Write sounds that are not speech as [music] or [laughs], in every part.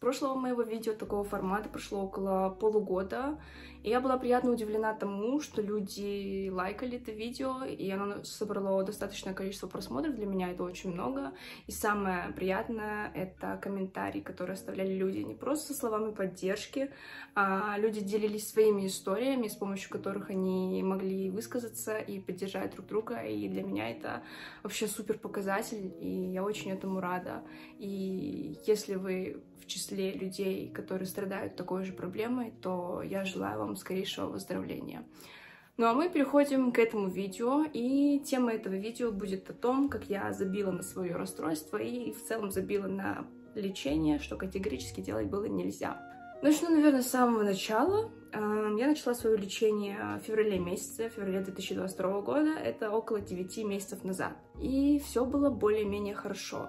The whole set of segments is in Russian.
прошлого моего видео такого формата прошло около полугода, и я была приятно удивлена тому, что люди лайкали это видео, и оно собрало достаточное количество просмотров, для меня это очень много. И самое приятное — это комментарии, которые оставляли люди не просто словами поддержки, а люди делились своими историями, с помощью которых они могли высказаться и поддержать друг друга, и для меня это вообще супер показатель, и я очень этому рада. И если вы в числе людей, которые страдают такой же проблемой, то я желаю вам скорейшего выздоровления. Ну а мы переходим к этому видео, и тема этого видео будет о том, как я забила на свое расстройство и в целом забила на лечение, что категорически делать было нельзя. Начну, наверное, с самого начала. Эм, я начала свое лечение в феврале месяце, в феврале 2022 года, это около 9 месяцев назад. И все было более-менее хорошо.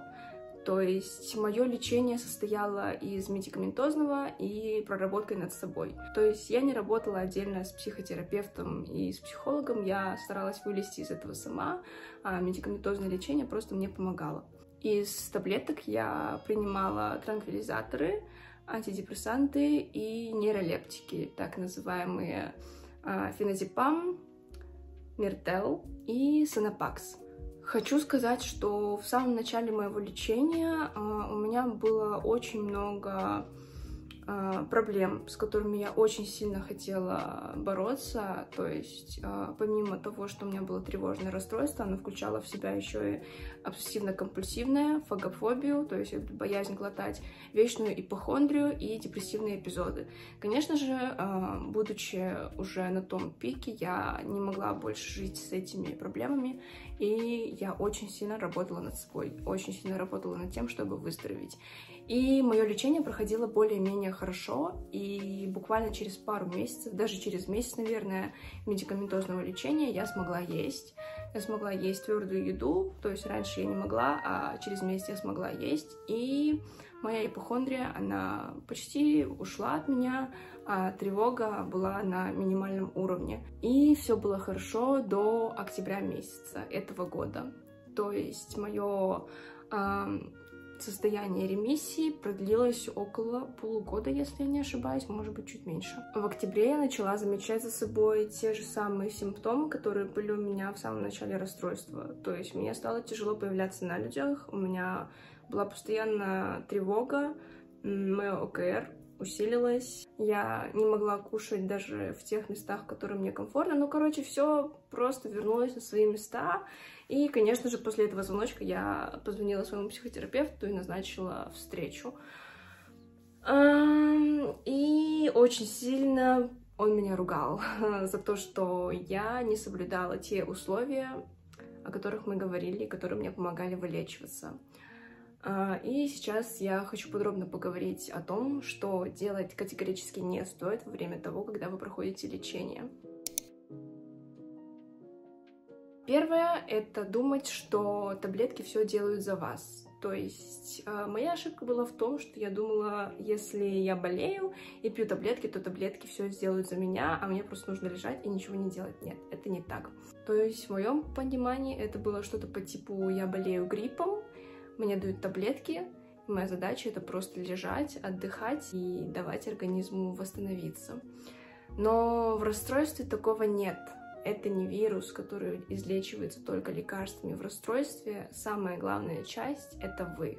То есть мое лечение состояло из медикаментозного и проработкой над собой. То есть я не работала отдельно с психотерапевтом и с психологом, я старалась вылезти из этого сама, а медикаментозное лечение просто мне помогало. Из таблеток я принимала транквилизаторы, антидепрессанты и нейролептики, так называемые а, феназепам, миртел и санапакс. Хочу сказать, что в самом начале моего лечения uh, у меня было очень много проблем, с которыми я очень сильно хотела бороться. То есть, uh, помимо того, что у меня было тревожное расстройство, оно включало в себя еще и обсессивно-компульсивное, фагофобию, то есть боязнь глотать, вечную ипохондрию и депрессивные эпизоды. Конечно же, будучи уже на том пике, я не могла больше жить с этими проблемами, и я очень сильно работала над собой, очень сильно работала над тем, чтобы выздороветь. И мое лечение проходило более-менее хорошо, и буквально через пару месяцев, даже через месяц, наверное, медикаментозного лечения я смогла есть. Я смогла есть твердую еду, то есть раньше я не могла, а через месяц я смогла есть. И моя ипохондрия, она почти ушла от меня, а тревога была на минимальном уровне. И все было хорошо до октября месяца этого года. То есть мое состояние ремиссии продлилось около полугода, если я не ошибаюсь, может быть, чуть меньше. В октябре я начала замечать за собой те же самые симптомы, которые были у меня в самом начале расстройства. То есть мне стало тяжело появляться на людях, у меня была постоянно тревога, мое ОКР усилилась. Я не могла кушать даже в тех местах, которые мне комфортно. Ну, короче, все просто вернулось на свои места. И, конечно же, после этого звоночка я позвонила своему психотерапевту и назначила встречу. И очень сильно он меня ругал [laughs] за то, что я не соблюдала те условия, о которых мы говорили, которые мне помогали вылечиваться. А, и сейчас я хочу подробно поговорить о том, что делать категорически не стоит во время того, когда вы проходите лечение. Первое — это думать, что таблетки все делают за вас. То есть э, моя ошибка была в том, что я думала, если я болею и пью таблетки, то таблетки все сделают за меня, а мне просто нужно лежать и ничего не делать. Нет, это не так. То есть в моем понимании это было что-то по типу «я болею гриппом», мне дают таблетки, моя задача это просто лежать, отдыхать и давать организму восстановиться. Но в расстройстве такого нет. Это не вирус, который излечивается только лекарствами. В расстройстве самая главная часть — это вы.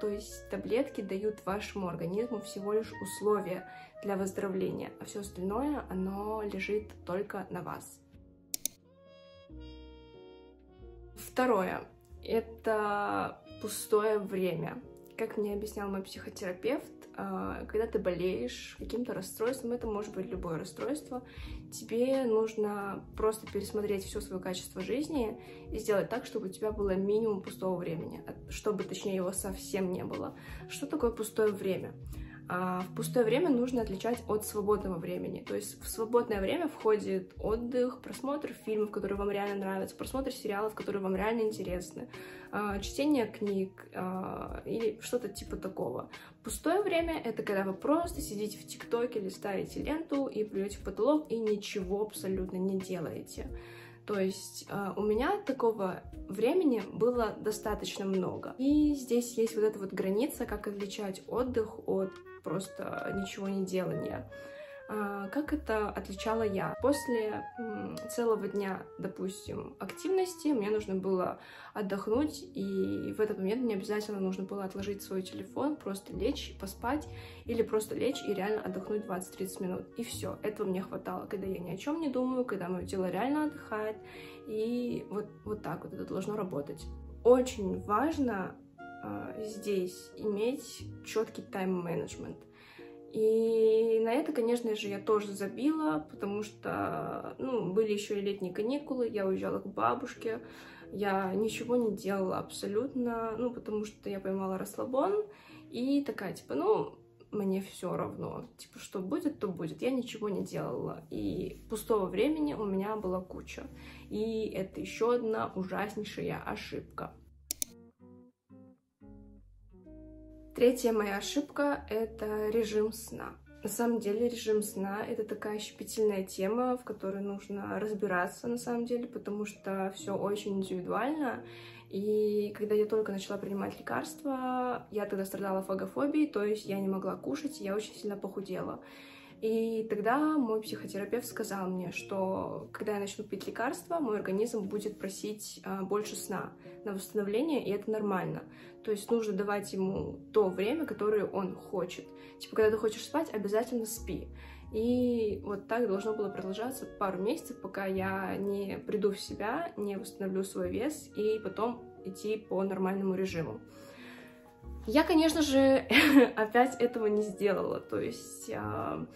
То есть таблетки дают вашему организму всего лишь условия для выздоровления, а все остальное, оно лежит только на вас. Второе это пустое время. Как мне объяснял мой психотерапевт, а, когда ты болеешь каким-то расстройством, это может быть любое расстройство, тебе нужно просто пересмотреть все свое качество жизни и сделать так, чтобы у тебя было минимум пустого времени, чтобы, точнее, его совсем не было. Что такое пустое время? А в пустое время нужно отличать от свободного времени. То есть в свободное время входит отдых, просмотр фильмов, которые вам реально нравятся, просмотр сериалов, которые вам реально интересны, а, чтение книг а, или что-то типа такого. Пустое время — это когда вы просто сидите в ТикТоке, листаете ленту и плюете в потолок и ничего абсолютно не делаете. То есть э, у меня такого времени было достаточно много. И здесь есть вот эта вот граница, как отличать отдых от просто ничего не делания. А, как это отличала я? После целого дня, допустим, активности мне нужно было отдохнуть, и в этот момент мне обязательно нужно было отложить свой телефон, просто лечь, поспать, или просто лечь и реально отдохнуть 20-30 минут. И все, этого мне хватало, когда я ни о чем не думаю, когда мое тело реально отдыхает, и вот, вот так вот это должно работать. Очень важно э, здесь иметь четкий тайм-менеджмент. И на это, конечно же, я тоже забила, потому что, ну, были еще и летние каникулы, я уезжала к бабушке, я ничего не делала абсолютно, ну, потому что я поймала расслабон, и такая, типа, ну, мне все равно, типа, что будет, то будет. Я ничего не делала, и пустого времени у меня была куча. И это еще одна ужаснейшая ошибка. Третья моя ошибка — это режим сна. На самом деле режим сна — это такая щепетильная тема, в которой нужно разбираться на самом деле, потому что все очень индивидуально. И когда я только начала принимать лекарства, я тогда страдала фагофобией, то есть я не могла кушать, я очень сильно похудела. И тогда мой психотерапевт сказал мне, что когда я начну пить лекарства, мой организм будет просить а, больше сна на восстановление, и это нормально. То есть нужно давать ему то время, которое он хочет. Типа, когда ты хочешь спать, обязательно спи. И вот так должно было продолжаться пару месяцев, пока я не приду в себя, не восстановлю свой вес, и потом идти по нормальному режиму. Я, конечно же, [laughs] опять этого не сделала. То есть, а,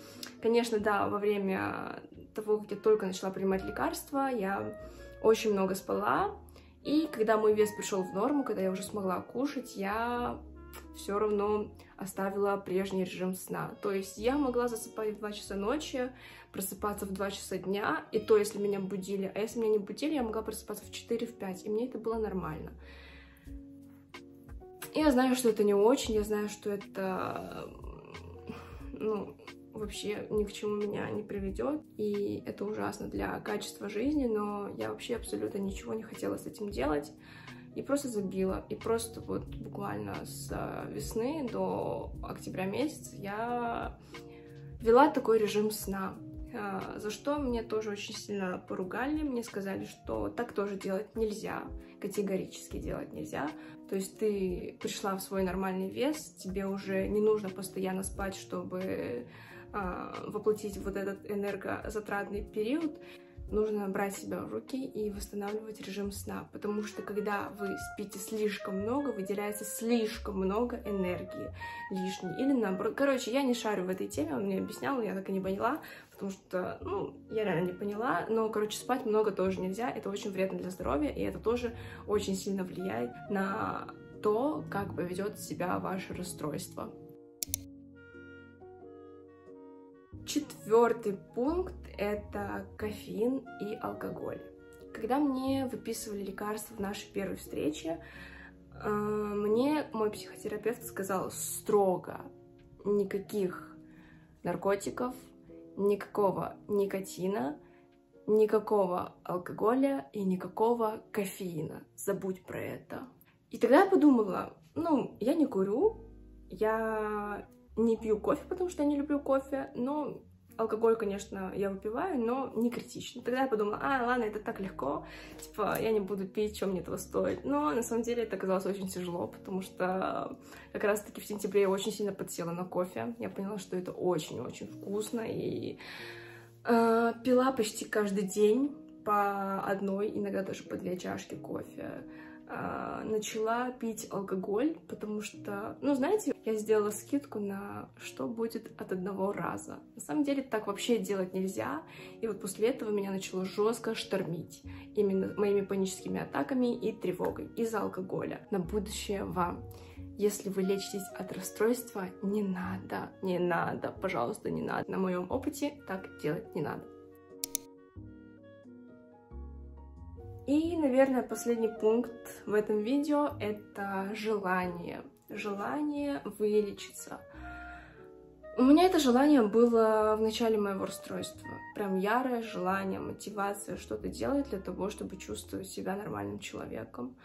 конечно, да, во время того, как я только начала принимать лекарства, я очень много спала. И когда мой вес пришел в норму, когда я уже смогла кушать, я все равно оставила прежний режим сна. То есть я могла засыпать в 2 часа ночи, просыпаться в 2 часа дня, и то, если меня будили. А если меня не будили, я могла просыпаться в 4-5, и мне это было нормально. Я знаю, что это не очень, я знаю, что это, ну, вообще ни к чему меня не приведет, и это ужасно для качества жизни, но я вообще абсолютно ничего не хотела с этим делать, и просто забила, и просто вот буквально с весны до октября месяца я вела такой режим сна, за что мне тоже очень сильно поругали, мне сказали, что так тоже делать нельзя, категорически делать нельзя, то есть ты пришла в свой нормальный вес, тебе уже не нужно постоянно спать, чтобы э, воплотить вот этот энергозатратный период. Нужно брать себя в руки и восстанавливать режим сна, потому что когда вы спите слишком много, выделяется слишком много энергии лишней. Или наоборот. Короче, я не шарю в этой теме, он мне объяснял, я так и не поняла потому что, ну, я реально не поняла, но, короче, спать много тоже нельзя, это очень вредно для здоровья, и это тоже очень сильно влияет на то, как поведет себя ваше расстройство. Четвертый пункт — это кофеин и алкоголь. Когда мне выписывали лекарства в нашей первой встрече, э, мне мой психотерапевт сказал строго никаких наркотиков, никакого никотина, никакого алкоголя и никакого кофеина. Забудь про это. И тогда я подумала, ну, я не курю, я не пью кофе, потому что я не люблю кофе, но Алкоголь, конечно, я выпиваю, но не критично. Тогда я подумала, а, ладно, это так легко, типа, я не буду пить, чем мне этого стоит. Но на самом деле это оказалось очень тяжело, потому что как раз-таки в сентябре я очень сильно подсела на кофе. Я поняла, что это очень-очень вкусно, и э, пила почти каждый день по одной, иногда даже по две чашки кофе. А, начала пить алкоголь, потому что, ну, знаете, я сделала скидку на что будет от одного раза. На самом деле так вообще делать нельзя, и вот после этого меня начало жестко штормить именно моими паническими атаками и тревогой из-за алкоголя. На будущее вам. Если вы лечитесь от расстройства, не надо, не надо, пожалуйста, не надо. На моем опыте так делать не надо. И, наверное, последний пункт в этом видео — это желание. Желание вылечиться. У меня это желание было в начале моего расстройства. Прям ярое желание, мотивация что-то делать для того, чтобы чувствовать себя нормальным человеком.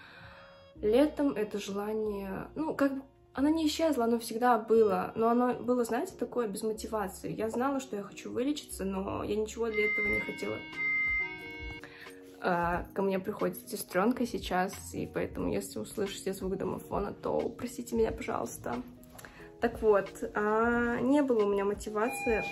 Летом это желание, ну, как бы оно не исчезло, оно всегда было, но оно было, знаете, такое без мотивации. Я знала, что я хочу вылечиться, но я ничего для этого не хотела. А, ко мне приходит сестренка сейчас, и поэтому, если услышите звук домофона, то простите меня, пожалуйста. Так вот, а, не было у меня мотивации.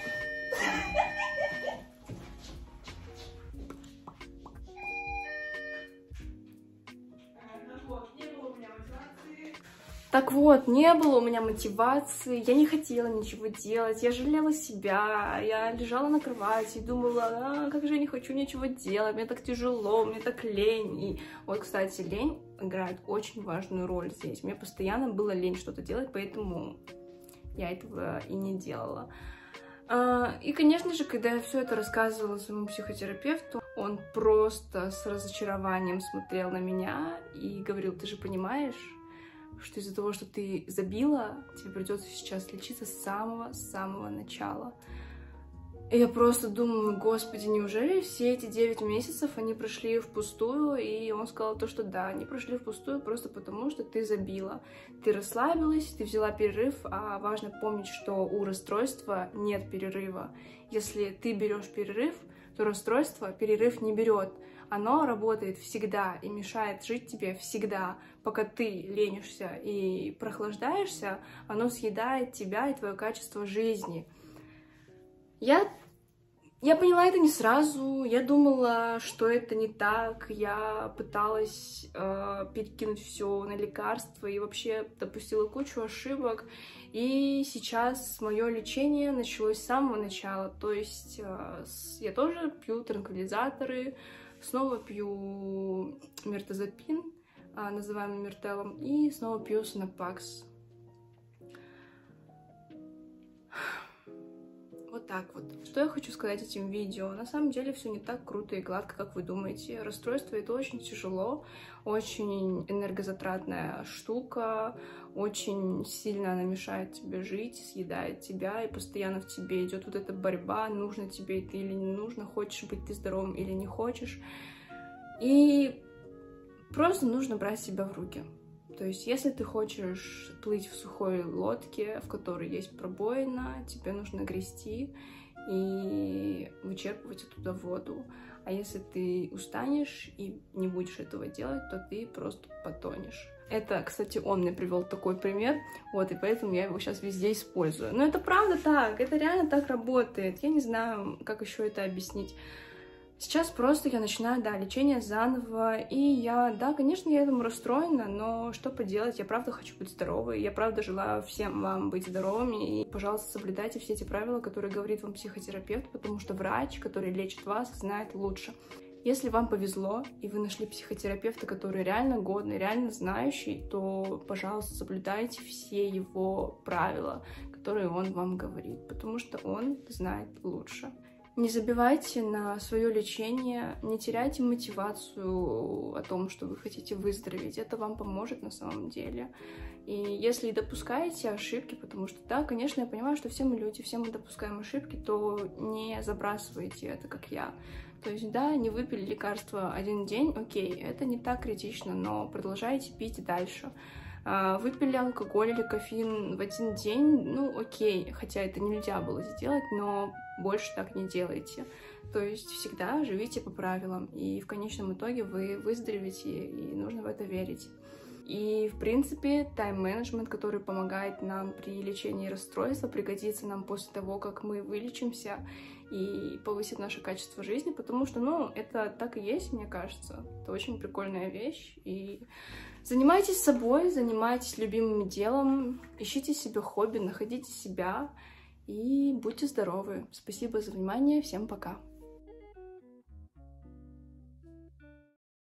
Так вот, не было у меня мотивации, я не хотела ничего делать, я жалела себя, я лежала на кровати и думала, а, как же я не хочу ничего делать, мне так тяжело, мне так лень. И вот, кстати, лень играет очень важную роль здесь. Мне постоянно было лень что-то делать, поэтому я этого и не делала. А, и, конечно же, когда я все это рассказывала своему психотерапевту, он просто с разочарованием смотрел на меня и говорил, ты же понимаешь, что из-за того, что ты забила, тебе придется сейчас лечиться с самого-самого начала. И я просто думаю, господи, неужели все эти 9 месяцев они прошли впустую? И он сказал то, что да, они прошли впустую просто потому, что ты забила. Ты расслабилась, ты взяла перерыв, а важно помнить, что у расстройства нет перерыва. Если ты берешь перерыв, то расстройство перерыв не берет. Оно работает всегда и мешает жить тебе всегда. Пока ты ленишься и прохлаждаешься, оно съедает тебя и твое качество жизни. Я, я поняла это не сразу, я думала, что это не так, я пыталась э, перекинуть все на лекарства и вообще допустила кучу ошибок. И сейчас мое лечение началось с самого начала, то есть э, я тоже пью транквилизаторы, снова пью мертозапин, э, называемый мертелом, и снова пью сонопакс. Вот так вот. Что я хочу сказать этим видео? На самом деле все не так круто и гладко, как вы думаете. Расстройство это очень тяжело, очень энергозатратная штука, очень сильно она мешает тебе жить, съедает тебя, и постоянно в тебе идет вот эта борьба, нужно тебе это или не нужно, хочешь быть ты здоровым или не хочешь. И просто нужно брать себя в руки. То есть, если ты хочешь плыть в сухой лодке, в которой есть пробоина, тебе нужно грести и вычерпывать оттуда воду. А если ты устанешь и не будешь этого делать, то ты просто потонешь. Это, кстати, он мне привел такой пример, вот, и поэтому я его сейчас везде использую. Но это правда так, это реально так работает. Я не знаю, как еще это объяснить. Сейчас просто я начинаю, да, лечение заново, и я, да, конечно, я этому расстроена, но что поделать, я правда хочу быть здоровой, я правда желаю всем вам быть здоровыми, и, пожалуйста, соблюдайте все эти правила, которые говорит вам психотерапевт, потому что врач, который лечит вас, знает лучше. Если вам повезло, и вы нашли психотерапевта, который реально годный, реально знающий, то, пожалуйста, соблюдайте все его правила, которые он вам говорит, потому что он знает лучше. Не забивайте на свое лечение, не теряйте мотивацию о том, что вы хотите выздороветь. Это вам поможет на самом деле. И если допускаете ошибки, потому что, да, конечно, я понимаю, что все мы люди, все мы допускаем ошибки, то не забрасывайте это, как я. То есть, да, не выпили лекарство один день, окей, это не так критично, но продолжайте пить дальше. А, выпили алкоголь или кофеин в один день, ну окей, хотя это нельзя было сделать, но больше так не делайте. То есть всегда живите по правилам, и в конечном итоге вы выздоровеете, и нужно в это верить. И, в принципе, тайм-менеджмент, который помогает нам при лечении расстройства, пригодится нам после того, как мы вылечимся и повысит наше качество жизни, потому что, ну, это так и есть, мне кажется. Это очень прикольная вещь, и занимайтесь собой, занимайтесь любимым делом, ищите себе хобби, находите себя, и будьте здоровы. Спасибо за внимание. Всем пока.